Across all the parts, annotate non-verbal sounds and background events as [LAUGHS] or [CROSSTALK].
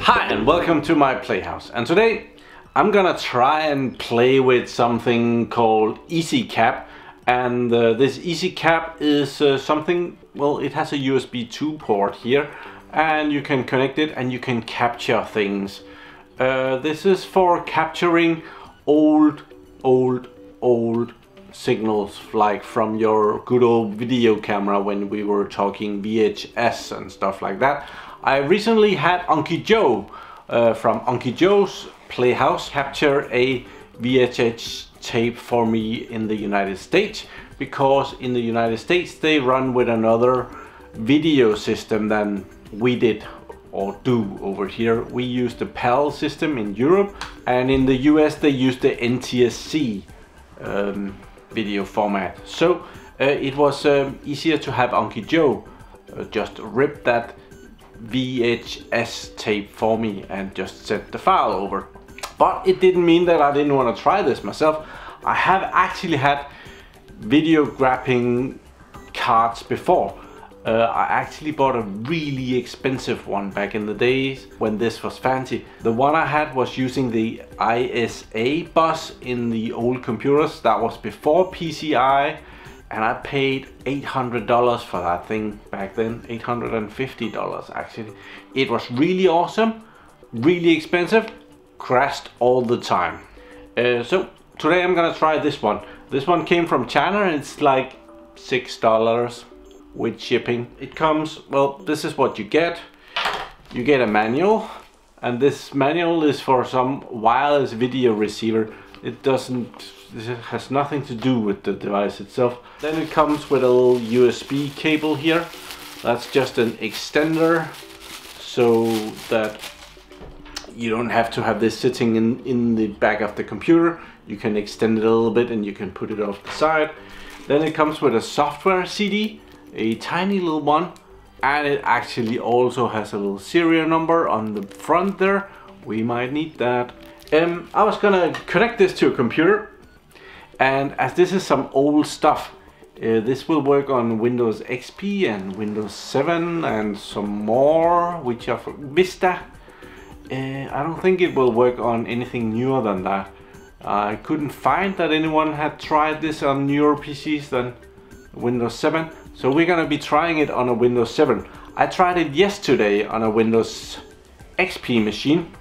Hi and welcome to my playhouse and today I'm gonna try and play with something called EasyCap and uh, this EasyCap is uh, something, well it has a USB 2 port here and you can connect it and you can capture things. Uh, this is for capturing old, old, old signals like from your good old video camera when we were talking VHS and stuff like that. I recently had Unky Joe uh, from Unky Joe's Playhouse capture a VHS tape for me in the United States because in the United States they run with another video system than we did or do over here. We use the PAL system in Europe and in the US they use the NTSC um, video format. So uh, it was um, easier to have Unky Joe uh, just rip that VHS tape for me and just set the file over. But it didn't mean that I didn't want to try this myself. I have actually had video grabbing cards before. Uh, I actually bought a really expensive one back in the days when this was fancy. The one I had was using the ISA bus in the old computers. That was before PCI and I paid $800 for that thing back then. $850 actually. It was really awesome, really expensive, crashed all the time. Uh, so today I'm gonna try this one. This one came from China and it's like $6 with shipping. It comes, well, this is what you get. You get a manual and this manual is for some wireless video receiver. It doesn't, has nothing to do with the device itself. Then it comes with a little USB cable here. That's just an extender so that you don't have to have this sitting in, in the back of the computer. You can extend it a little bit and you can put it off the side. Then it comes with a software CD, a tiny little one, and it actually also has a little serial number on the front there. We might need that. Um, I was gonna connect this to a computer, and as this is some old stuff, uh, this will work on Windows XP and Windows 7 and some more, which are Vista uh, I don't think it will work on anything newer than that. I couldn't find that anyone had tried this on newer PCs than Windows 7. So we're gonna be trying it on a Windows 7. I tried it yesterday on a Windows XP machine,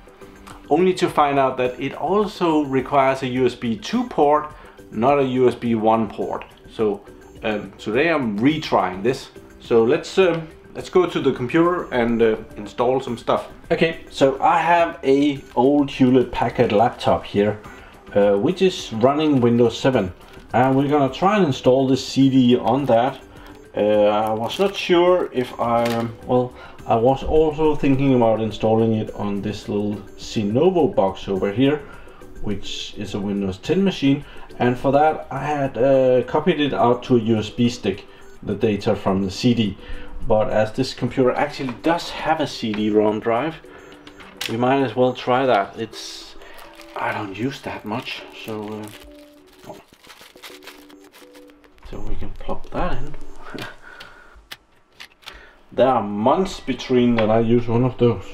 only to find out that it also requires a USB 2 port, not a USB 1 port. So um, today I'm retrying this. So let's um, let's go to the computer and uh, install some stuff. Okay, so I have a old Hewlett Packard laptop here, uh, which is running Windows 7. And we're gonna try and install this CD on that. Uh, I was not sure if I, um, well, I was also thinking about installing it on this little Cinovo box over here, which is a Windows 10 machine. And for that, I had uh, copied it out to a USB stick, the data from the CD but as this computer actually does have a CD-ROM drive we might as well try that. It's I don't use that much so uh, so we can plop that in there are months between that I use one of those.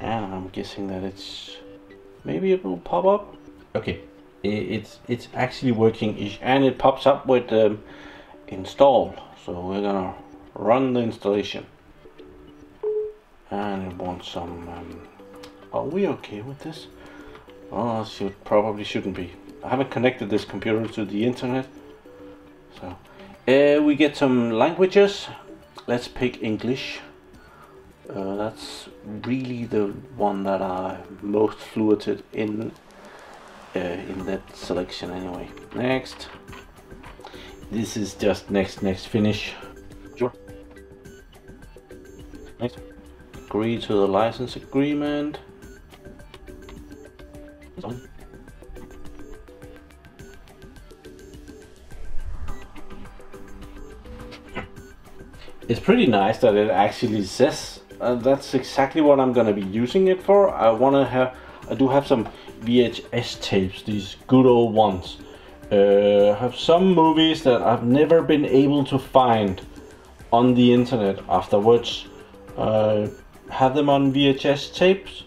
And I'm guessing that it's maybe it will pop up. Okay it's it's actually working and it pops up with um, install. So we're gonna run the installation. And it wants some um, are we okay with this? Well should probably shouldn't be. I haven't connected this computer to the internet so uh, we get some languages let's pick English uh, that's really the one that I'm most fluid in uh, in that selection anyway next this is just next, next, finish. Sure. Next. Agree to the license agreement. It's pretty nice that it actually says uh, that's exactly what I'm gonna be using it for. I wanna have, I do have some VHS tapes, these good old ones uh, have some movies that I've never been able to find on the internet afterwards. Uh, have them on VHS tapes.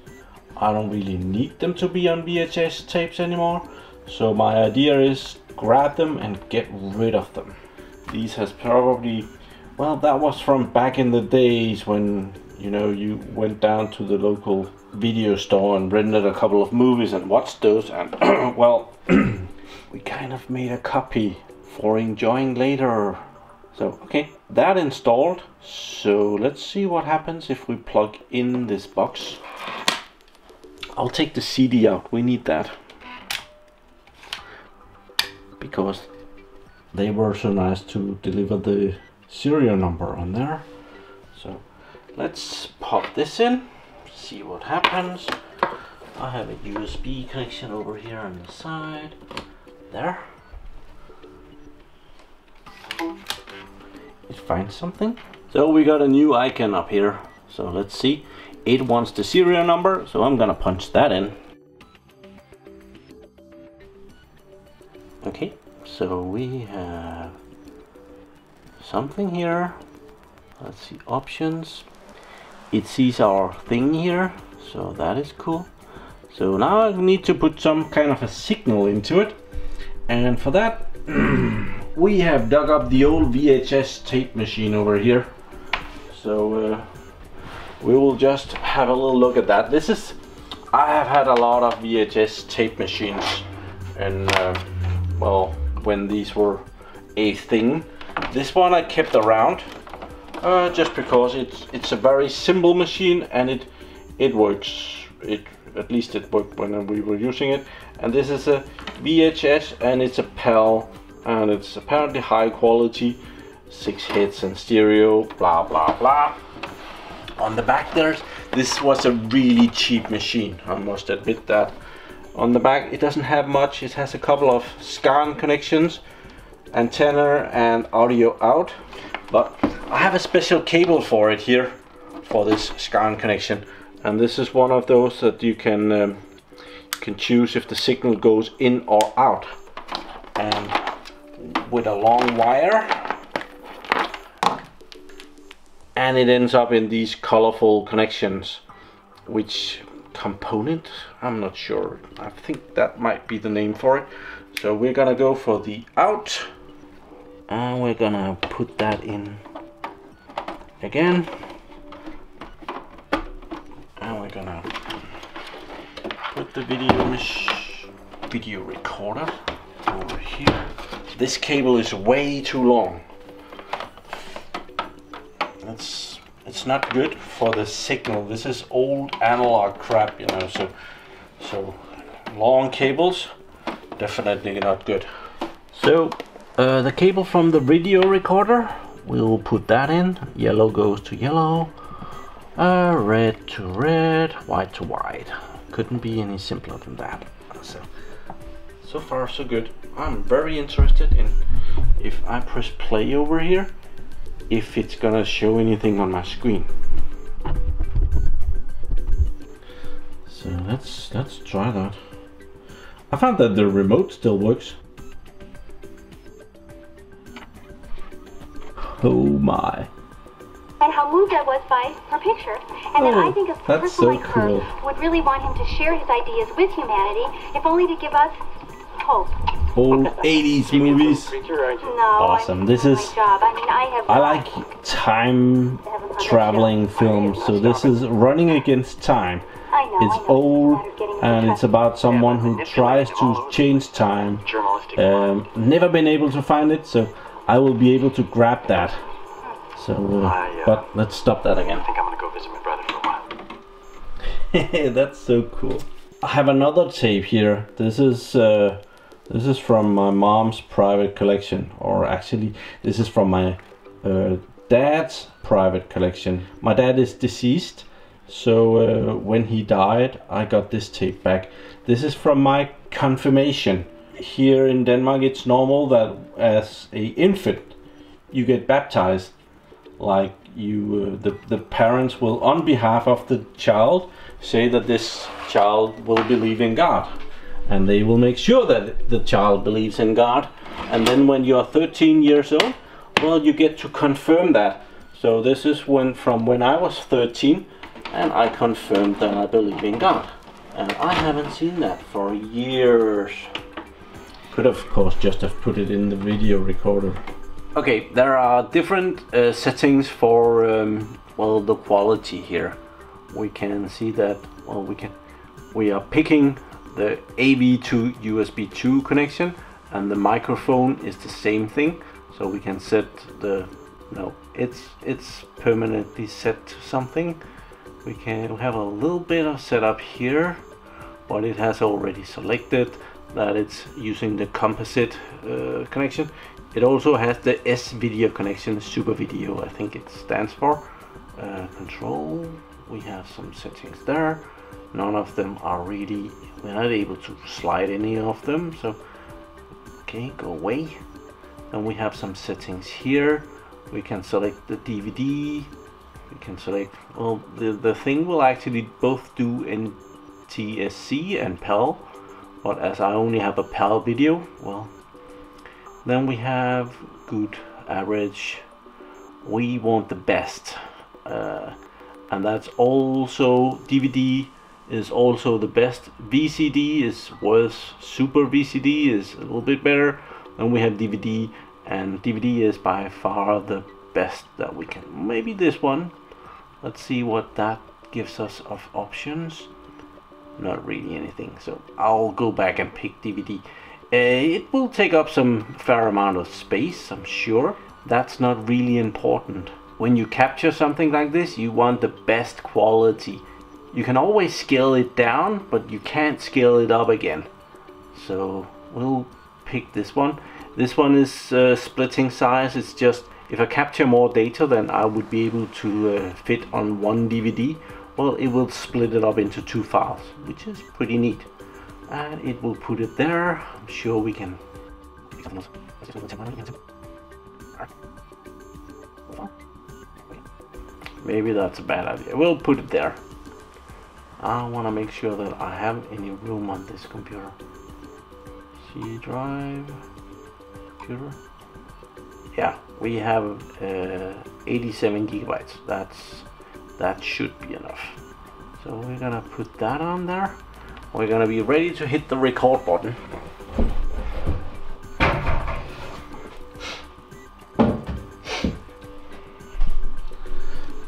I don't really need them to be on VHS tapes anymore. So my idea is grab them and get rid of them. These has probably, well, that was from back in the days when, you know, you went down to the local video store and rented a couple of movies and watched those and, [CLEARS THROAT] well, [CLEARS THROAT] we kind of made a copy for enjoying later. So, okay, that installed. So let's see what happens if we plug in this box. I'll take the CD out, we need that. Because they were so nice to deliver the serial number on there. So let's pop this in, see what happens. I have a USB connection over here on the side. There. It finds something. So we got a new icon up here. So let's see. It wants the serial number, so I'm gonna punch that in. Okay, so we have something here. Let's see, options. It sees our thing here, so that is cool. So now I need to put some kind of a signal into it. And for that, [CLEARS THROAT] we have dug up the old VHS tape machine over here. So uh, we will just have a little look at that. This is, I have had a lot of VHS tape machines and uh, well, when these were a thing. This one I kept around uh, just because it's it's a very simple machine and it it works. It at least it worked when we were using it. And this is a VHS and it's a PAL and it's apparently high quality, six hits and stereo, blah blah blah on the back there's this was a really cheap machine I must admit that on the back it doesn't have much it has a couple of SCART connections antenna and audio out but I have a special cable for it here for this SCART connection. And this is one of those that you can um, can choose if the signal goes in or out. And with a long wire and it ends up in these colorful connections. Which component? I'm not sure. I think that might be the name for it. So we're gonna go for the out and we're gonna put that in again and we're gonna put the video video recorder over here this cable is way too long it's it's not good for the signal. This is old analog crap, you know. So so long cables definitely not good. So uh, the cable from the video recorder, we'll put that in. Yellow goes to yellow, uh, red to red, white to white. Couldn't be any simpler than that. So so far so good. I'm very interested in if I press play over here if it's gonna show anything on my screen. So let's let's try that. I found that the remote still works. Oh my. And how moved I was by her picture. And then Oh, I think a person so like cool. her would really want him to share his ideas with humanity, if only to give us hope. Old 80s movies. No, Awesome. I'm This is- job. I mean, I have. I like time traveling films, so this is running against time. I know. It's I know. old It's a matter of getting in and it's about someone who tries to change time. Um, never been able to find it, so I will be able to grab that. So, uh, I, uh, but let's stop that again. I think I'm gonna go visit my brother for a while. [LAUGHS] That's so cool. I have another tape here. This is uh, this is from my mom's private collection, or actually, this is from my uh, dad's private collection. My dad is deceased, so uh, when he died, I got this tape back. This is from my confirmation. Here in Denmark, it's normal that as a infant, you get baptized like you uh, the, the parents will on behalf of the child say that this child will believe in god and they will make sure that the child believes in God. And then when you're 13 years old, well, you get to confirm that. So this is when from when I was 13, and I confirmed that I believe in God. And I haven't seen that for years. Could of course just have put it in the video recorder. Okay, there are different uh, settings for um, well the quality here. We can see that well we can we are picking the AV to USB 2 connection and the microphone is the same thing so we can set the no it's it's permanently set to something we can have a little bit of setup here but it has already selected that it's using the composite uh, connection. It also has the S video connection super video I think it stands for. Uh, control we have some settings there. None of them are really we're not able to slide any of them so okay go away. And we have some settings here. We can select the DVD we can select well the, the thing will actually both do NTSC and PAL but as I only have a PAL video. Well then we have good average we want the best uh, and that's also DVD is also the best. VCD is worse. Super VCD is a little bit better. Then we have DVD and DVD is by far the best that we can. Maybe this one. Let's see what that gives us of options not really anything so I'll go back and pick DVD uh, it will take up some fair amount of space I'm sure. That's not really important. When you capture something like this you want the best quality. You can always scale it down but you can't scale it up again. So we'll pick this one. This one is uh, splitting size. It's just if I capture more data then I would be able to uh, fit on one DVD well it will split it up into two files which is pretty neat and it will put it there I'm sure we can maybe that's a bad idea we'll put it there I want to make sure that I have any room on this computer. C drive, computer. Yeah, we have uh, 87 gigabytes. That's that should be enough. So we're gonna put that on there. We're gonna be ready to hit the record button.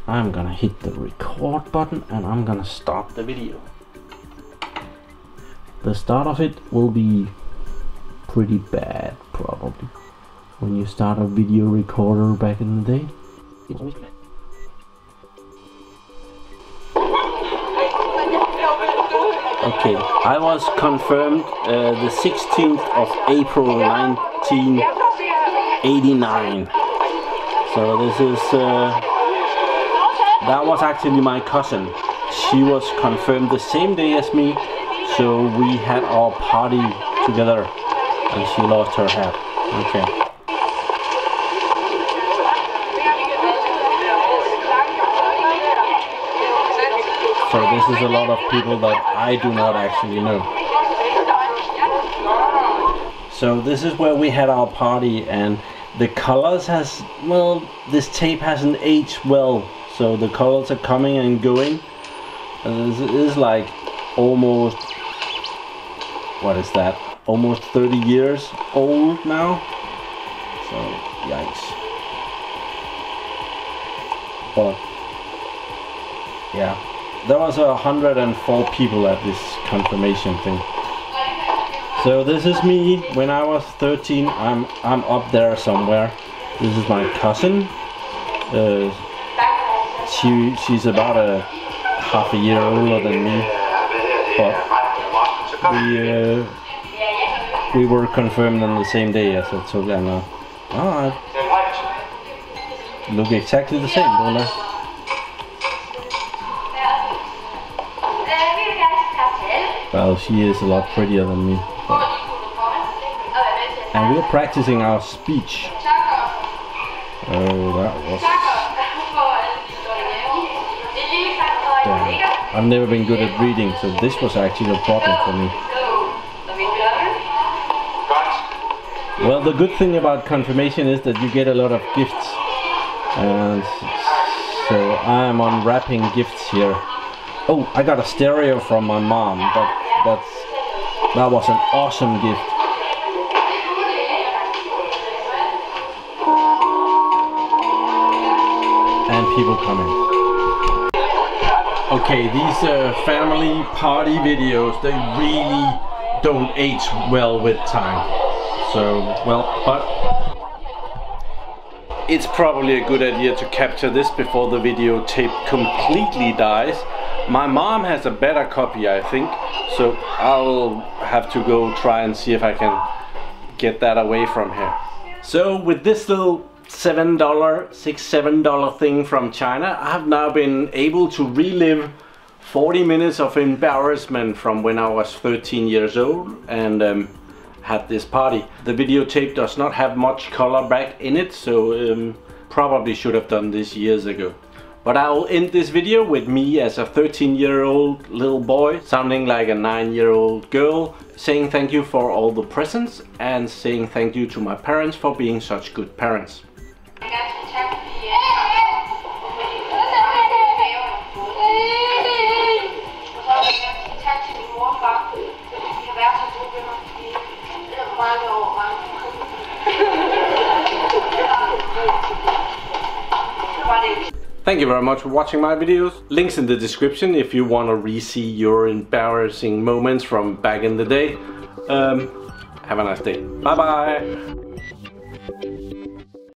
I'm gonna hit the record button and I'm gonna start the video. The start of it will be pretty bad probably when you start a video recorder back in the day. Okay, I was confirmed uh, the 16th of April 1989. So this is uh, that was actually my cousin. She was confirmed the same day as me, so we had our party together and she lost her hat. Okay. So this is a lot of people that I do not actually know. So this is where we had our party and the colors has, well, this tape hasn't aged well. So the colors are coming and going. And this is like almost what is that? Almost 30 years old now. So yikes. But yeah there was a hundred and four people at this confirmation thing. So this is me. When I was 13 I'm I'm up there somewhere. This is my cousin. Uh, she she's about a half a year older than me, but we uh, we were confirmed on the same day as I told Anna. I look exactly the same, don't I? Well, she is a lot prettier than me. But. And we're practicing our speech. Oh, that was... Damn. I've never been good at reading, so this was actually a problem for me. Well, the good thing about confirmation is that you get a lot of gifts. And so I am unwrapping gifts here. Oh, I got a stereo from my mom. That, that's, that was an awesome gift. And people coming. Okay, these uh, family party videos, they really don't age well with time. So, well, but it's probably a good idea to capture this before the videotape completely dies. My mom has a better copy, I think, so I'll have to go try and see if I can get that away from here. So with this little seven dollar, six, seven dollar thing from China, I have now been able to relive 40 minutes of embarrassment from when I was 13 years old and um, had this party. The videotape does not have much color back in it, so um, probably should have done this years ago. But I will end this video with me as a 13 year old little boy sounding like a 9 year old girl saying thank you for all the presents and saying thank you to my parents for being such good parents. Thank you very much for watching my videos. Links in the description if you want to re-see your embarrassing moments from back in the day. Um, have a nice day. Bye bye.